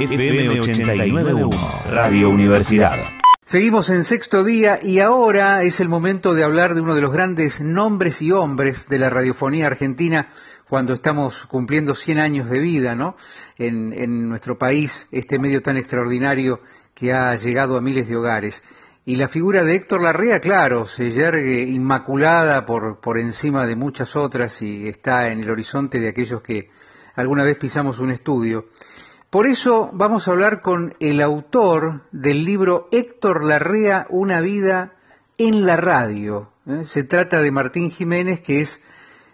FM 891, Radio Universidad. Seguimos en sexto día y ahora es el momento de hablar de uno de los grandes nombres y hombres de la radiofonía argentina cuando estamos cumpliendo 100 años de vida, ¿no? En, en nuestro país, este medio tan extraordinario que ha llegado a miles de hogares. Y la figura de Héctor Larrea, claro, se yergue inmaculada por, por encima de muchas otras y está en el horizonte de aquellos que alguna vez pisamos un estudio. Por eso vamos a hablar con el autor del libro Héctor Larrea, Una vida en la radio. ¿eh? Se trata de Martín Jiménez, que es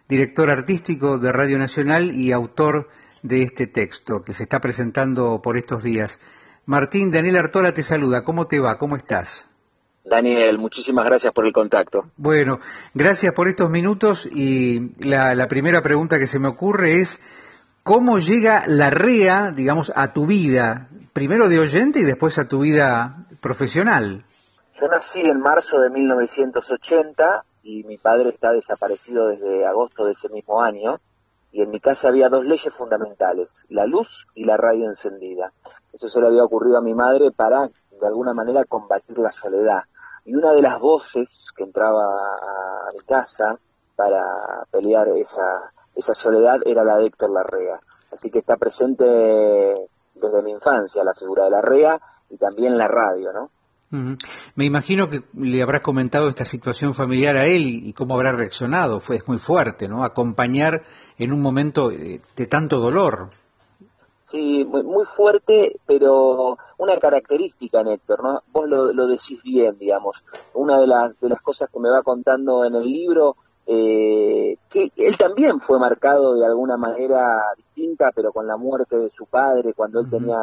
director artístico de Radio Nacional y autor de este texto que se está presentando por estos días. Martín, Daniel Artola te saluda. ¿Cómo te va? ¿Cómo estás? Daniel, muchísimas gracias por el contacto. Bueno, gracias por estos minutos y la, la primera pregunta que se me ocurre es cómo llega la REA, digamos, a tu vida, primero de oyente y después a tu vida profesional. Yo nací en marzo de 1980 y mi padre está desaparecido desde agosto de ese mismo año y en mi casa había dos leyes fundamentales, la luz y la radio encendida. Eso se le había ocurrido a mi madre para, de alguna manera, combatir la soledad. Y una de las voces que entraba a mi casa para pelear esa, esa soledad era la de Héctor Larrea. Así que está presente desde mi infancia la figura de Larrea y también la radio, ¿no? Me imagino que le habrás comentado esta situación familiar a él y, cómo habrá reaccionado. Fue muy fuerte, ¿no? Acompañar en un momento eh, de tanto dolor. Sí, muy, fuerte, pero una característica en Héctor, ¿no? Vos lo, lo decís bien, digamos. Una de las, de las cosas que me va contando en el libro eh, que él también fue marcado de alguna manera distinta, pero con la muerte de su padre cuando él tenía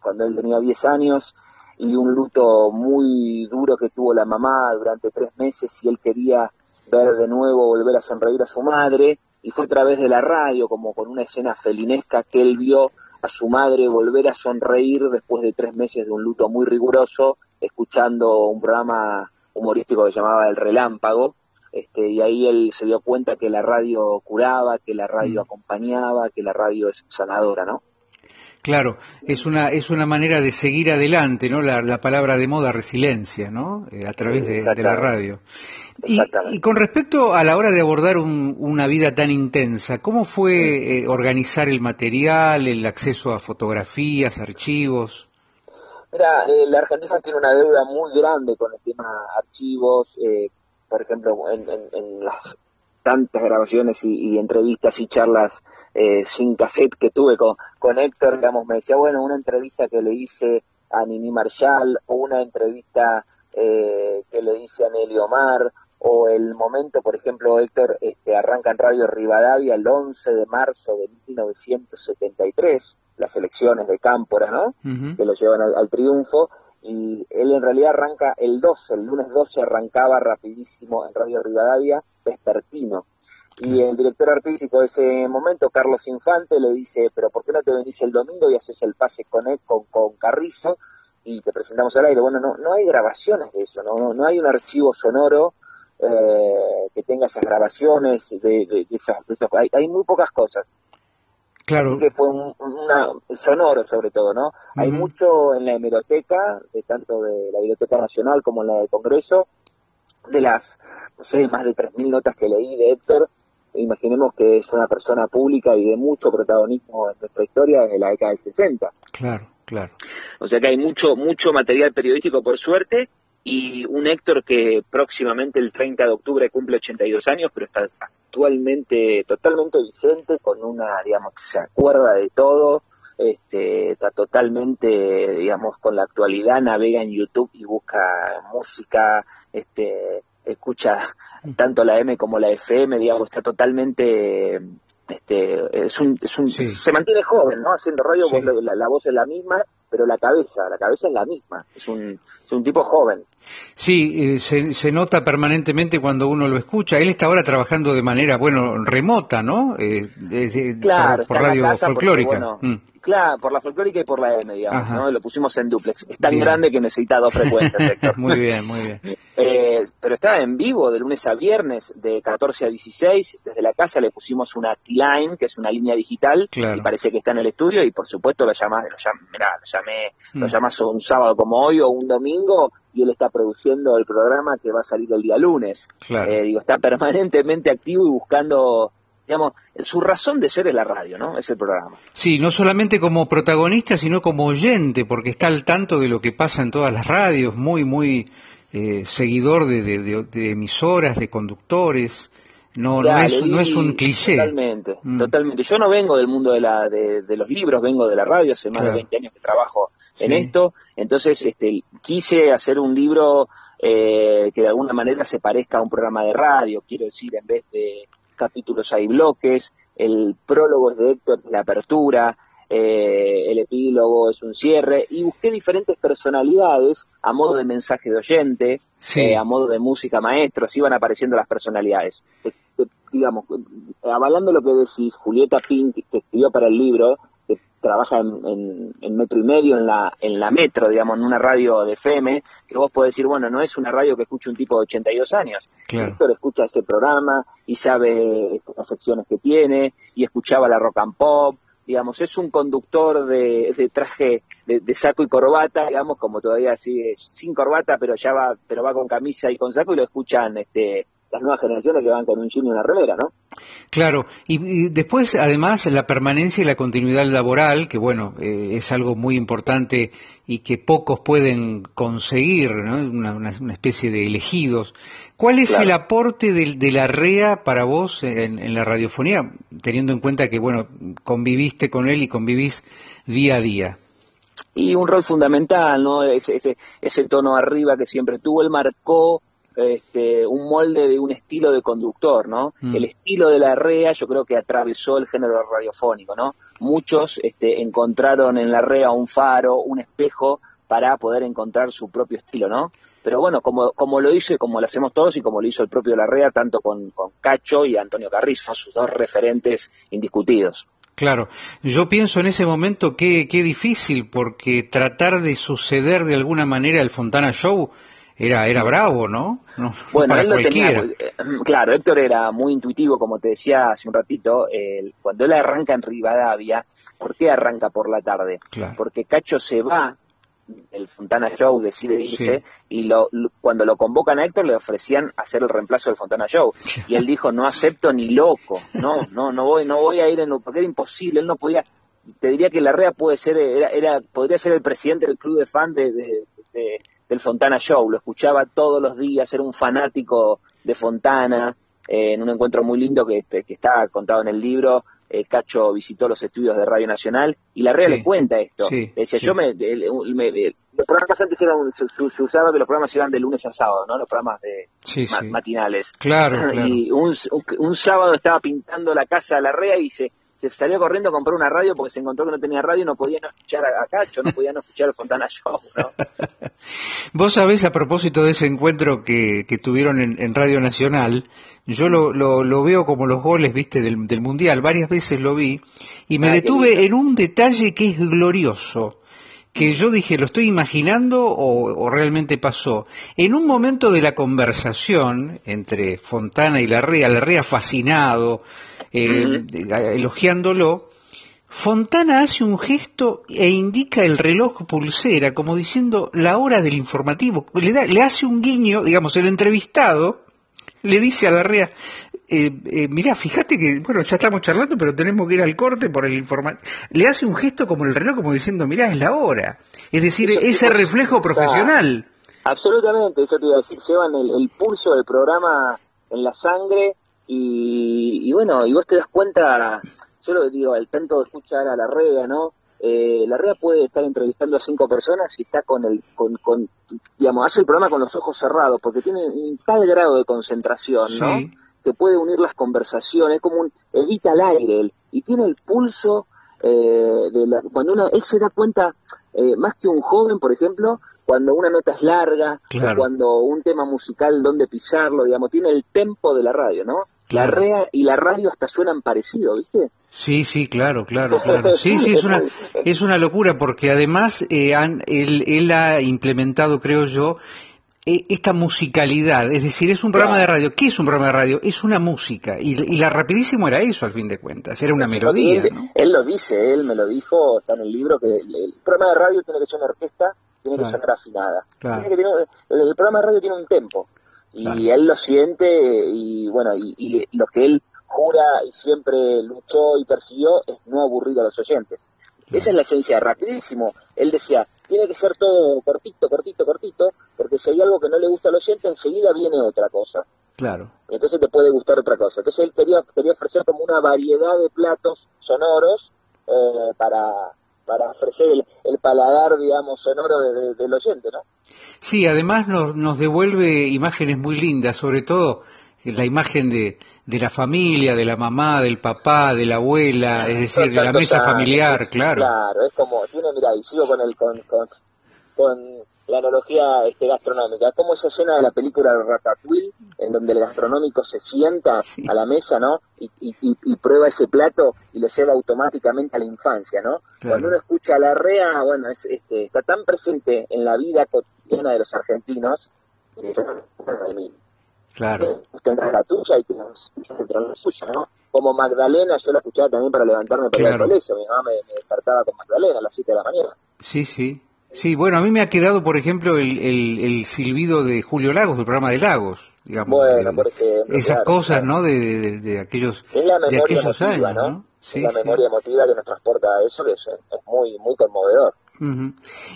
cuando él tenía 10 años y un luto muy duro que tuvo la mamá durante tres meses y él quería ver de nuevo volver a sonreír a su madre y fue a través de la radio como con una escena felinesca que él vio a su madre volver a sonreír después de tres meses de un luto muy riguroso escuchando un programa humorístico que se llamaba El Relámpago este, y ahí él se dio cuenta que la radio curaba, que la radio mm. acompañaba, que la radio es sanadora, ¿no? Claro, es una es una manera de seguir adelante, ¿no? La, palabra de moda resiliencia, ¿no? Eh, a través de, la radio. Y, y, con respecto a la hora de abordar una vida tan intensa, ¿cómo fue eh, organizar el material, el acceso a fotografías, archivos? Mira, eh, la Argentina tiene una deuda muy grande con el tema archivos, eh, por ejemplo, en, las tantas grabaciones y, entrevistas y charlas eh, sin cassette que tuve con, con Héctor, digamos, me decía, bueno, una entrevista que le hice a Nini Marshall o una entrevista eh, que le hice a Nelly Omar o el momento, por ejemplo, Héctor este, arranca en Radio Rivadavia el 11 de marzo de 1973, las elecciones de Cámpora, ¿no? Que lo llevan al triunfo y él en realidad arranca el 12, el lunes 12 arrancaba rapidísimo en Radio Rivadavia, vespertino. Y el director artístico de ese momento, Carlos Infante, le dice, pero ¿por qué no te venís el domingo y haces el pase con, él, con, con Carrizo y te presentamos al aire? Bueno, no, no hay grabaciones de eso, no, no, hay un archivo sonoro eh, que tenga esas grabaciones, de, hay, hay muy pocas cosas. Claro. Así que fue un, sonoro sobre todo, ¿no? Hay mucho en la hemeroteca, de tanto de la Biblioteca Nacional como en la del Congreso, de las, no sé, más de 3.000 notas que leí de Héctor, imaginemos que es una persona pública y de mucho protagonismo en nuestra historia desde la década del 60. Claro, claro. O sea que hay mucho, mucho material periodístico por suerte y un Héctor que próximamente el 30 de octubre cumple 82 años, pero está actualmente totalmente vigente, con una, digamos, que se acuerda de todo, este, está totalmente, digamos, con la actualidad, navega en YouTube y busca música, este, escucha tanto la M como la FM, digamos, está totalmente, este, es un, es un se mantiene joven, ¿no? Haciendo radio, la, voz es la misma, pero la cabeza, la cabeza es la misma, es un, es un tipo joven. Sí, eh, se, nota permanentemente cuando uno lo escucha. Él está ahora trabajando de manera, bueno, remota, ¿no? Eh, claro, por, radio folclórica. Mm. Claro, por la folclórica y por la M, digamos, ¿no? Lo pusimos en duplex. Es tan grande que necesita dos frecuencias, Héctor. muy bien, muy bien. Eh, pero está en vivo de lunes a viernes, de 14 a 16. Desde la casa le pusimos una T-Line, que es una línea digital, y parece que está en el estudio, y por supuesto lo llamás, lo, mirá, lo llamé, lo mm. llamás un sábado como hoy o un domingo, y él está produciendo el programa que va a salir el día lunes. Eh, digo, está permanentemente activo y buscando digamos, su razón de ser es la radio, ¿no? Es el programa. Sí, no solamente como protagonista, sino como oyente, porque está al tanto de lo que pasa en todas las radios, muy, muy eh, seguidor de, emisoras, de conductores. No, no, es, no es un cliché. Totalmente, mm. totalmente. Yo no vengo del mundo de, la, de, los libros, vengo de la radio, hace más de 20 años que trabajo en esto, entonces este, quise hacer un libro eh, que de alguna manera se parezca a un programa de radio, quiero decir, en vez de capítulos hay bloques, el prólogo es de Héctor, la apertura, eh, el epílogo es un cierre, y busqué diferentes personalidades a modo de mensaje de oyente, eh, a modo de música maestro, así van apareciendo las personalidades. digamos, avalando lo que decís, Julieta Pink, que escribió para el libro, trabaja en, metro y medio, en la, en la metro, digamos, en una radio de FM, que vos podés decir, bueno, no es una radio que escuche un tipo de 82 años. Claro. Héctor escucha ese programa y sabe las secciones que tiene, y escuchaba la rock and pop, digamos, es un conductor de, traje de, saco y corbata, digamos, como todavía sigue sin corbata, pero ya va, pero va con camisa y con saco y lo escuchan este las nuevas generaciones que van con un chino y una remera, ¿no? Claro, y, después además la permanencia y la continuidad laboral, que bueno, eh, es algo muy importante y que pocos pueden conseguir, ¿no? una, especie de elegidos. ¿Cuál es el aporte de, la REA para vos en, la radiofonía, teniendo en cuenta que, bueno, conviviste con él y convivís día a día? Y un rol fundamental, ¿no? Ese, ese, ese tono arriba que siempre tuvo, él marcó este, un molde de un estilo de conductor, ¿no? Mm. El estilo de la REA yo creo que atravesó el género radiofónico, ¿no? Muchos este, encontraron en la REA un faro, un espejo para poder encontrar su propio estilo, ¿no? Pero bueno, como, como lo hizo y como lo hacemos todos y como lo hizo el propio Larrea, tanto con, con Cacho y Antonio Carrizo, sus dos referentes indiscutidos. Claro, yo pienso en ese momento que qué difícil, porque tratar de suceder de alguna manera el Fontana Show era, era bravo, ¿no? bueno, él lo tenía, eh, claro, Héctor era muy intuitivo, como te decía hace un ratito, cuando él arranca en Rivadavia, ¿por qué arranca por la tarde? Porque Cacho se va el Fontana Show decide irse y lo, cuando lo convocan a Héctor le ofrecían hacer el reemplazo del Fontana Show. Y él dijo no acepto ni loco no no no voy no voy a ir en porque era imposible él no podía te diría que la REA puede ser era, era podría ser el presidente del club de fan de, de del Fontana Show, lo escuchaba todos los días, era un fanático de Fontana, eh, en un encuentro muy lindo que, que está contado en el libro, eh, Cacho visitó los estudios de Radio Nacional y la Rea le cuenta esto. Decía, yo me, los programas antes eran, se, usaba que los programas iban de lunes a sábado, ¿no? Los programas de matinales. Claro, Y un, un, sábado estaba pintando la casa de la Rea y se se salió corriendo a comprar una radio porque se encontró que no tenía radio y no podía no escuchar a, Cacho, no podía no escuchar el Fontana Show, ¿no? Vos sabés, a propósito de ese encuentro que, tuvieron en, Radio Nacional, yo lo, lo, veo como los goles, viste, del, Mundial, varias veces lo vi, y me ah, detuve en un detalle que es glorioso que yo dije, ¿lo estoy imaginando o, realmente pasó? En un momento de la conversación entre Fontana y Larrea, Larrea fascinado, eh, elogiándolo, Fontana hace un gesto e indica el reloj pulsera como diciendo la hora del informativo. Le, le hace un guiño, digamos, el entrevistado le dice a Larrea, eh, eh, mirá, fíjate que, bueno, ya estamos charlando, pero tenemos que ir al corte por el informativo. Le hace un gesto como el reloj, como diciendo, mirá, es la hora. Es decir, ese reflejo profesional. Absolutamente, eso te iba a decir, llevan el, pulso del programa en la sangre y, bueno, y vos te das cuenta, yo lo digo, al tanto de escuchar a la REA, ¿no? Eh, la REA puede estar entrevistando a cinco personas y está con el, con, con, digamos, hace el programa con los ojos cerrados porque tiene un tal grado de concentración, ¿no? Que puede unir las conversaciones, como un evita al aire y tiene el pulso eh, de la, cuando uno, él se da cuenta, eh, más que un joven, por ejemplo, cuando una nota es larga, o cuando un tema musical, dónde pisarlo, digamos, tiene el tempo de la radio, ¿no? La REA y la radio hasta suenan parecido, ¿viste? Sí, sí, claro, claro, claro. Sí, sí, es una, es una locura porque además eh, han, él, él ha implementado, creo yo, esta musicalidad, es decir, es un programa de radio. ¿Qué es un programa de radio? Es una música. Y, la rapidísimo era eso, al fin de cuentas, era una melodía. Él, lo dice, él me lo dijo, está en el libro, que el, programa de radio tiene que ser una orquesta, tiene que ser afinada. el, programa de radio tiene un tempo. Y él lo siente, y bueno, y, lo que él jura y siempre luchó y persiguió es no aburrir a los oyentes. Esa es la esencia, rapidísimo. Él decía, tiene que ser todo cortito, cortito, cortito, porque si hay algo que no le gusta al oyente, enseguida viene otra cosa. Claro. Y entonces te puede gustar otra cosa. Entonces él quería, quería ofrecer como una variedad de platos sonoros eh, para, para ofrecer el, paladar, digamos, sonoro del oyente, ¿no? Sí, además nos, nos devuelve imágenes muy lindas, sobre todo la imagen de, de la familia, de la mamá, del papá, de la abuela, es decir, de la mesa familiar, claro. Claro, es como, tiene, mira, y sigo con, el, con, con, la analogía este, gastronómica, como esa escena de la película Ratatouille, en donde el gastronómico se sienta a la mesa, ¿no? Y, y, y, prueba ese plato y lo lleva automáticamente a la infancia, ¿no? Cuando uno escucha la rea, bueno, es, este, está tan presente en la vida cotidiana de los argentinos, Claro. Tendrás la tuya y tendrás la suya, ¿no? Como Magdalena, yo la escuchaba también para levantarme para el colegio. Mi mamá me, despertaba con Magdalena a las 7 de la mañana. Sí, sí. Sí, bueno, a mí me ha quedado, por ejemplo, el, el, silbido de Julio Lagos, del programa de Lagos, digamos. Bueno, por ejemplo, Esas cosas, ¿no? De, de, aquellos, es la de aquellos emotiva, años, ¿no? Sí, es la memoria emotiva que nos transporta a eso, que es, muy, muy conmovedor.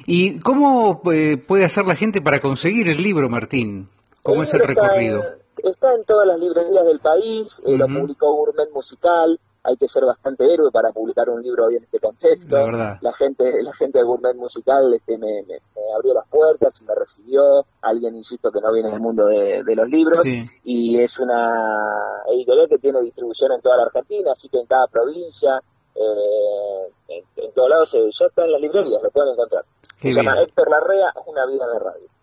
¿Y cómo eh, puede hacer la gente para conseguir el libro, Martín? ¿Cómo es el recorrido? Está en, todas las librerías del país, eh, lo publicó Gourmet Musical, hay que ser bastante héroe para publicar un libro hoy en este contexto. La, gente la gente de Gourmet Musical este, me, abrió las puertas y me recibió, alguien, insisto, que no viene del mundo de, los libros, y es una editorial que tiene distribución en toda la Argentina, así que en cada provincia, eh, en, todos lados, ya está en las librerías, lo pueden encontrar. Se llama Héctor Larrea, Una vida de radio.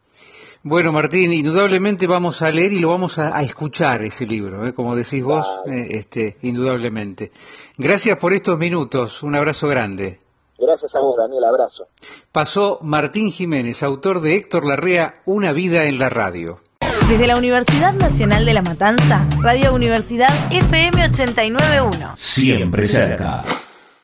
Bueno, Martín, indudablemente vamos a leer y lo vamos a, escuchar ese libro, ¿eh? como decís vos, eh, este, indudablemente. Gracias por estos minutos, un abrazo grande. Gracias a vos, Daniel, abrazo. Pasó Martín Jiménez, autor de Héctor Larrea, Una vida en la radio. Desde la Universidad Nacional de La Matanza, Radio Universidad FM 891. Siempre cerca.